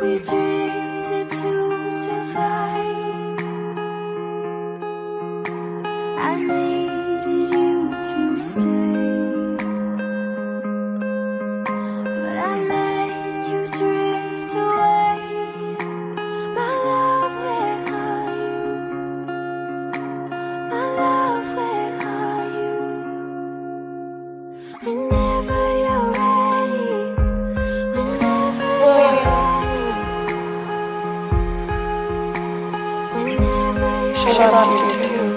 drifted to survive. I needed whenever you're She loved you